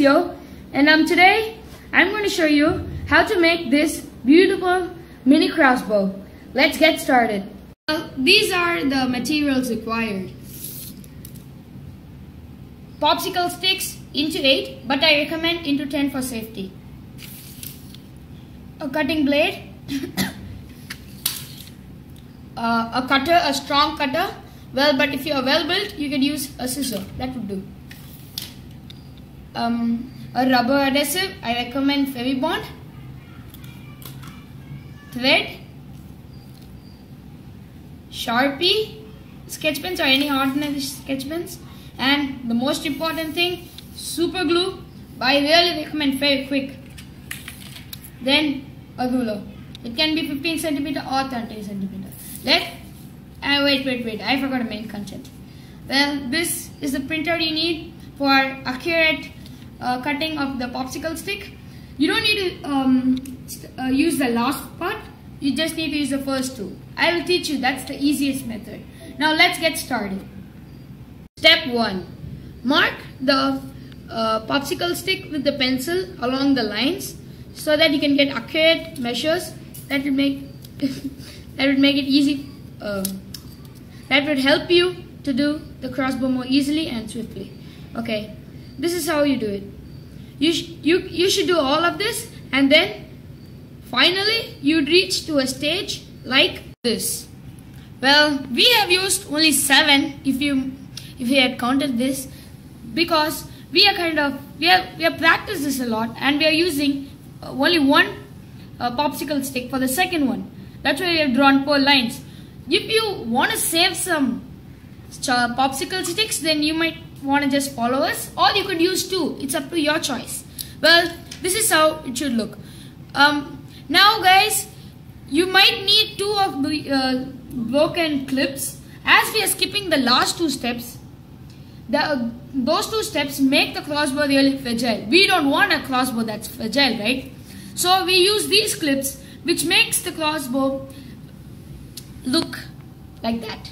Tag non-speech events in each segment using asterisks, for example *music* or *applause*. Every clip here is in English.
Here. And um, today I'm going to show you how to make this beautiful mini crossbow. Let's get started. Well, these are the materials required. Popsicle sticks into 8 but I recommend into 10 for safety. A cutting blade, *coughs* uh, a cutter, a strong cutter. Well, but if you are well built, you can use a scissor. That would do. Um, a rubber adhesive. I recommend Fevibond. Thread. Sharpie. Sketch pens or any ordinary sketch pens. And the most important thing, super glue. I really recommend Fevikwik. Then a ruler. It can be 15 centimeter or 30 centimeter. Let, uh, wait, wait, wait, I forgot a main content. Well, this is the printer you need for accurate uh, cutting of the popsicle stick. You don't need to um, uh, use the last part, you just need to use the first two. I will teach you, that's the easiest method. Now let's get started. Step 1. Mark the uh, popsicle stick with the pencil along the lines so that you can get accurate measures that will make *laughs* that would make it easy um, that would help you to do the crossbow more easily and swiftly okay this is how you do it you sh you you should do all of this and then finally you'd reach to a stage like this well we have used only seven if you if you had counted this because we are kind of we have we have practiced this a lot and we are using uh, only one uh, popsicle stick for the second one. That's why we have drawn four lines. If you want to save some popsicle sticks, then you might want to just follow us, or you could use two. It's up to your choice. Well, this is how it should look. Um, now, guys, you might need two of the uh, broken clips. As we are skipping the last two steps, the, uh, those two steps make the crossbow really fragile. We don't want a crossbow that's fragile, right? So we use these clips which makes the crossbow look like that.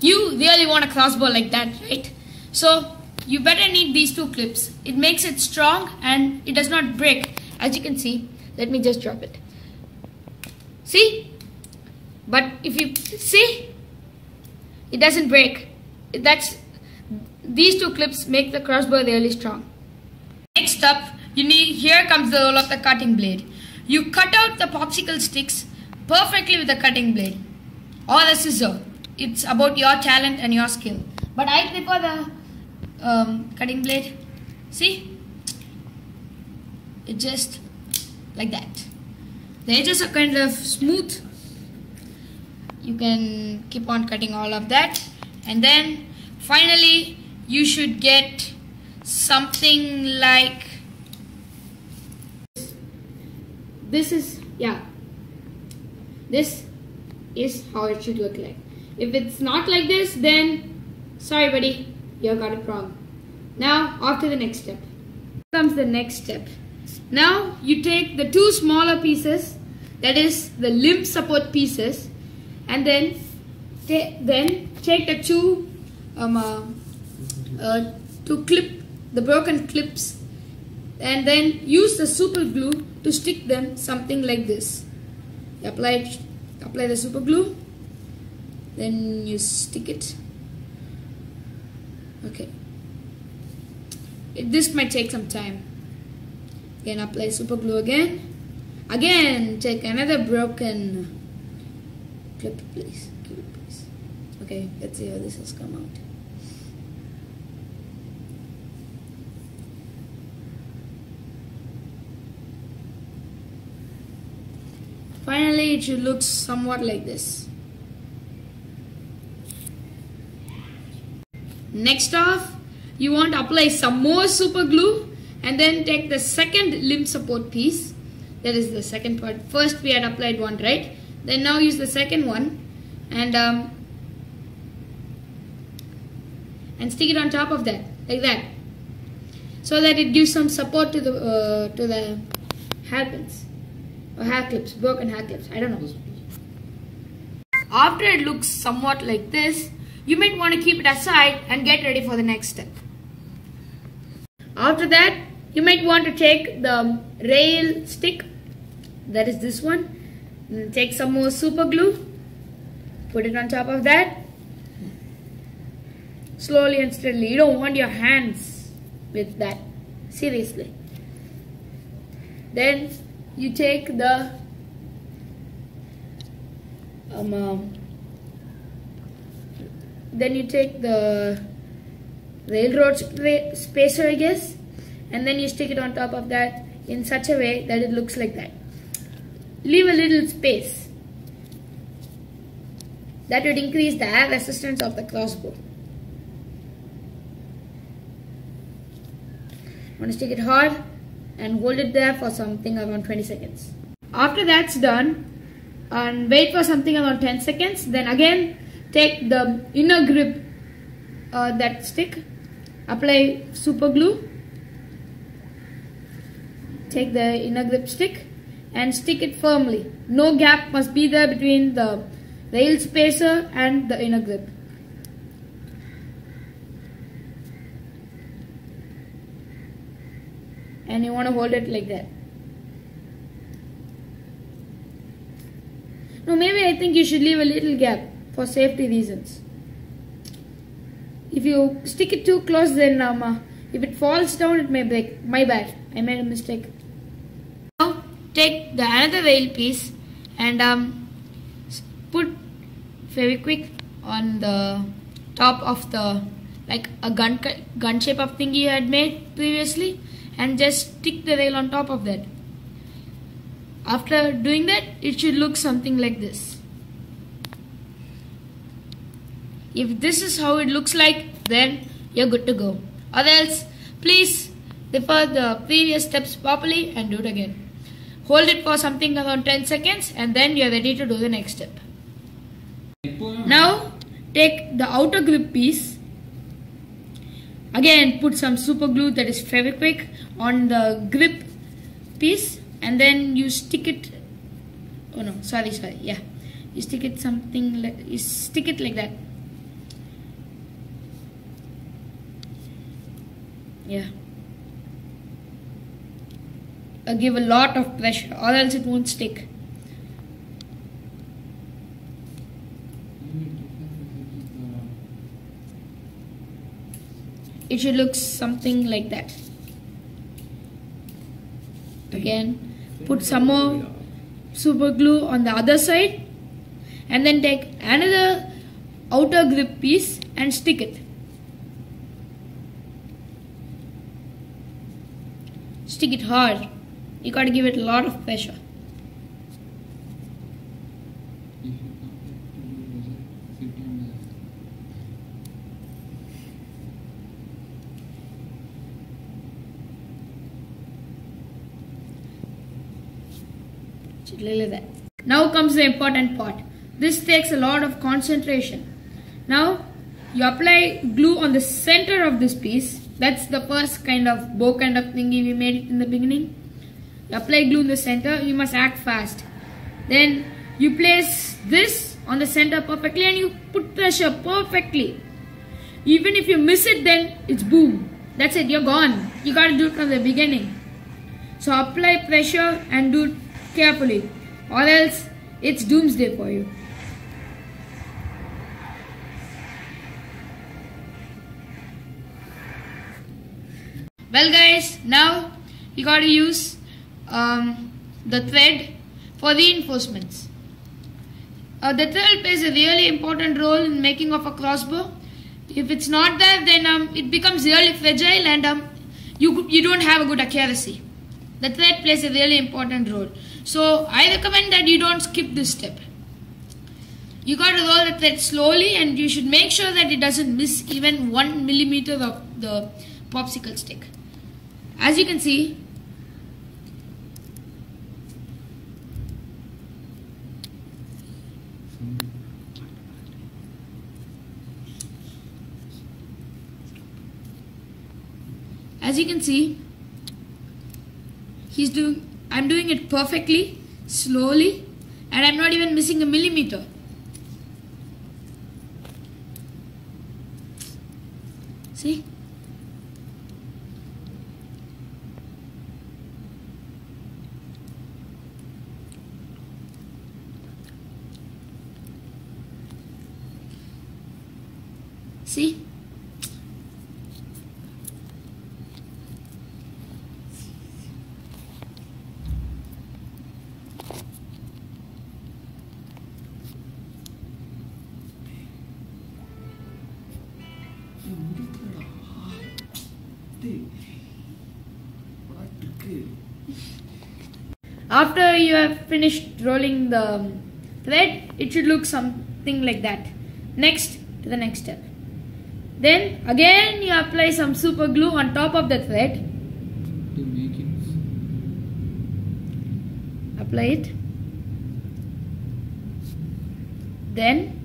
You really want a crossbow like that, right? So you better need these two clips. It makes it strong and it does not break. As you can see, let me just drop it. See? But if you see, it doesn't break. That's these two clips make the crossbow really strong. Next up, you need, here comes the role of the cutting blade. You cut out the popsicle sticks perfectly with a cutting blade or a scissor. It's about your talent and your skill. But I prefer the um, cutting blade. See? It just like that. The edges are kind of smooth. You can keep on cutting all of that. And then finally you should get something like this is yeah this is how it should look like if it's not like this then sorry buddy you got it wrong now off to the next step comes the next step now you take the two smaller pieces that is the limb support pieces and then then take the two um, uh, uh, to clip the broken clips and then use the super glue to stick them something like this. You apply, apply the super glue, then you stick it. Okay. This might take some time. Again, apply super glue again. Again, take another broken clip, please. please. Okay, let's see how this has come out. Finally, it should look somewhat like this. Next off, you want to apply some more super glue and then take the second limb support piece. That is the second part. First we had applied one, right? Then now use the second one and um, and stick it on top of that, like that, so that it gives some support to the uh, to the hairpins or hair clips, broken hair clips. I don't know. After it looks somewhat like this, you might want to keep it aside and get ready for the next step. After that, you might want to take the rail stick, that is this one, take some more super glue, put it on top of that, slowly and steadily. You don't want your hands with that, seriously. Then you take the um, then you take the railroad spa- spacer I guess and then you stick it on top of that in such a way that it looks like that. Leave a little space that would increase the air resistance of the crossbow. Want to stick it hard and hold it there for something around 20 seconds. After that's done and wait for something around 10 seconds then again take the inner grip uh, that stick apply super glue take the inner grip stick and stick it firmly. No gap must be there between the rail spacer and the inner grip. And you want to hold it like that. No maybe I think you should leave a little gap for safety reasons. If you stick it too close then um, uh, if it falls down it may break. My bad. I made a mistake. Now take the another rail piece and um, put Fevikwik on the top of the like a gun gun shape of thing you had made previously and just stick the rail on top of that. After doing that it should look something like this if this is how it looks like then you're good to go. Or else please refer the previous steps properly and do it again. Hold it for something around 10 seconds and then you're ready to do the next step. Now take the outer grip piece. Again put some super glue that is Fevikwik on the grip piece and then you stick it oh no sorry sorry yeah. You stick it something like you stick it like that yeah. Give a lot of pressure. Or else it won't stick. It should look something like that. Again put some more super glue on the other side and then take another outer grip piece and stick it stick it hard you got to give it a lot of pressure. Now comes the important part. This takes a lot of concentration. Now you apply glue on the center of this piece. That's the first kind of bow kind of thingy we made in the beginning. You apply glue in the center. You must act fast. Then you place this on the center perfectly and you put pressure perfectly. Even if you miss it, then it's boom. That's it. You're gone. You gotta do it from the beginning. So apply pressure and do it carefully or else it's doomsday for you. Well guys, now you gotta use um, the thread for reinforcements. Uh, the thread plays a really important role in making of a crossbow. If it's not there, then um, it becomes really fragile and um, you, you don't have a good accuracy. The thread plays a really important role. So I recommend that you don't skip this step. You got to roll the thread slowly and you should make sure that it doesn't miss even one millimeter of the popsicle stick. As you can see, as you can see, he's doing I'm doing it perfectly, slowly, and I'm not even missing a millimeter. See? See? After you have finished rolling the thread, it should look something like that. Next, to the next step. Then again you apply some super glue on top of the thread. To make it Apply it. Then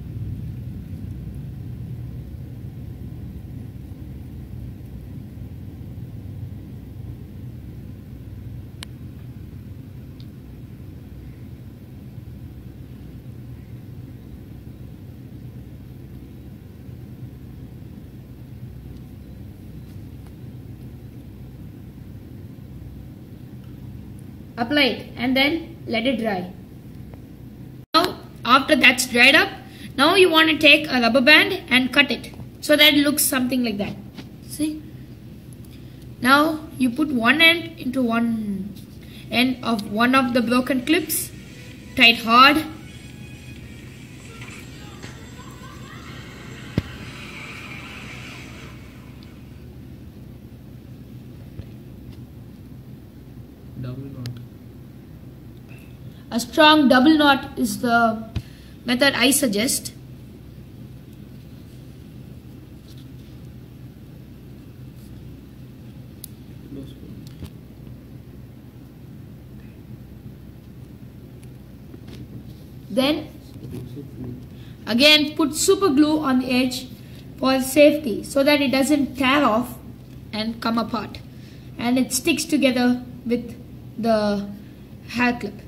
apply it and then let it dry. Now after that's dried up, now you want to take a rubber band and cut it so that it looks something like that. See? Now you put one end into one end of one of the broken clips, tie it hard A strong double knot is the method I suggest. Then again put super glue on the edge for safety so that it doesn't tear off and come apart and it sticks together with the hair clip.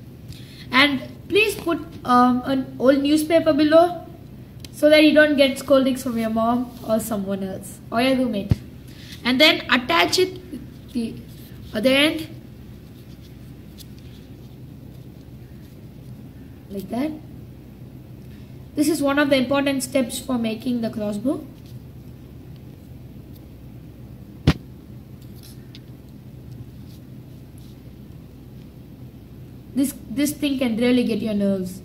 And please put um, an old newspaper below so that you don't get scoldings from your mom or someone else or your roommate. And then attach it the other end like that. This is one of the important steps for making the crossbow. This thing can really get your nerves.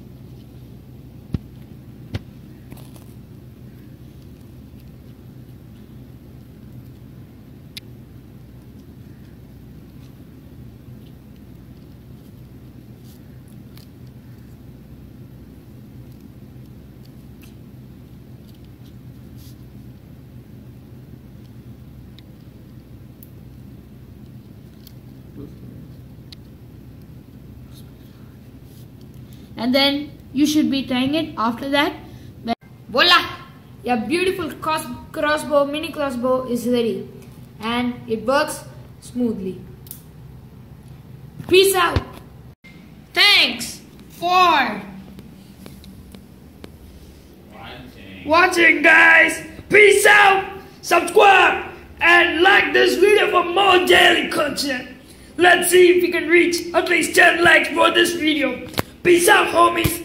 And then you should be tying it after that. Voila! Your beautiful cross crossbow, mini crossbow is ready. And it works smoothly. Peace out! Thanks for watching guys. Peace out! Subscribe and like this video for more daily content. Let's see if we can reach at least 10 likes for this video. Peace out, homies.